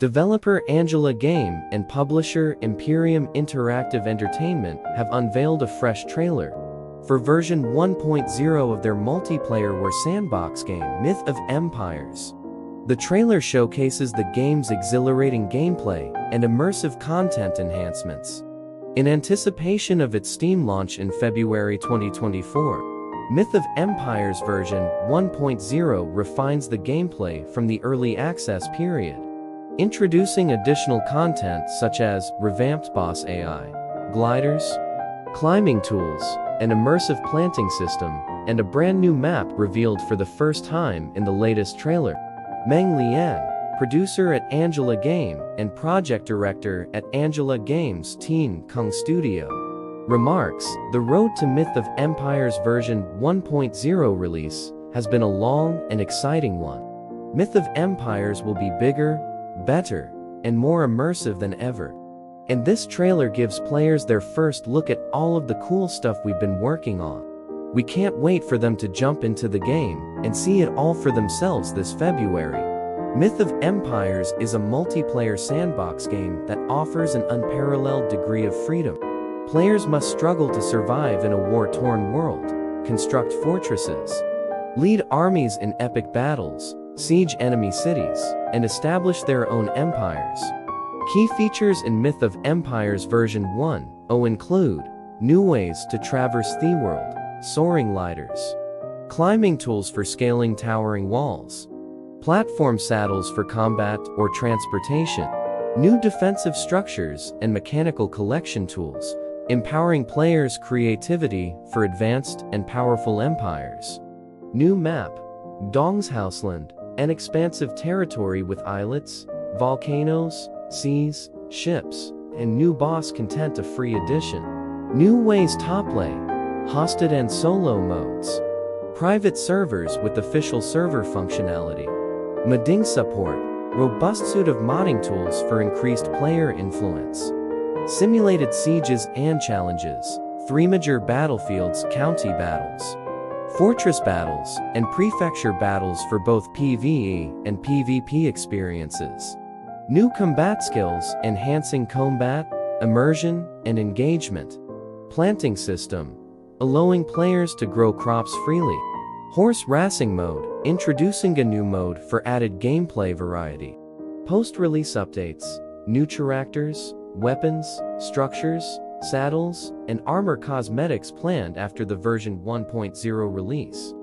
Developer Angela Game and publisher Imperium Interactive Entertainment have unveiled a fresh trailer for version 1.0 of their multiplayer war sandbox game Myth of Empires. The trailer showcases the game's exhilarating gameplay and immersive content enhancements. In anticipation of its Steam launch in February 2024, Myth of Empires version 1.0 refines the gameplay from the early access period. Introducing additional content such as revamped boss AI, gliders, climbing tools, an immersive planting system, and a brand new map revealed for the first time in the latest trailer. Meng Liang, producer at Angela Game and project director at Angela Games T'ien-Kung Studio, remarks, The road to Myth of Empires version 1.0 release has been a long and exciting one. Myth of Empires will be bigger, better, and more immersive than ever. And this trailer gives players their first look at all of the cool stuff we've been working on. We can't wait for them to jump into the game and see it all for themselves this February. Myth of Empires is a multiplayer sandbox game that offers an unparalleled degree of freedom. Players must struggle to survive in a war-torn world, construct fortresses, lead armies in epic battles, siege enemy cities, and establish their own empires. Key features in Myth of Empires version 1.0 include new ways to traverse the world, soaring gliders, climbing tools for scaling towering walls, platform saddles for combat or transportation, new defensive structures and mechanical collection tools, empowering players' creativity for advanced and powerful empires. New map, Dong's Houseland, an expansive territory with islets, volcanoes, seas, ships, and new boss content a free edition. New ways toplay, hosted and solo modes. Private servers with official server functionality. Modding support, robust suite of modding tools for increased player influence. Simulated sieges and challenges, three major battlefields county battles fortress battles, and prefecture battles for both PvE and PvP experiences. New combat skills enhancing combat, immersion, and engagement. Planting system, allowing players to grow crops freely. Horse racing mode, introducing a new mode for added gameplay variety. Post-release updates, new characters, weapons, structures, saddles, and armor cosmetics planned after the version 1.0 release.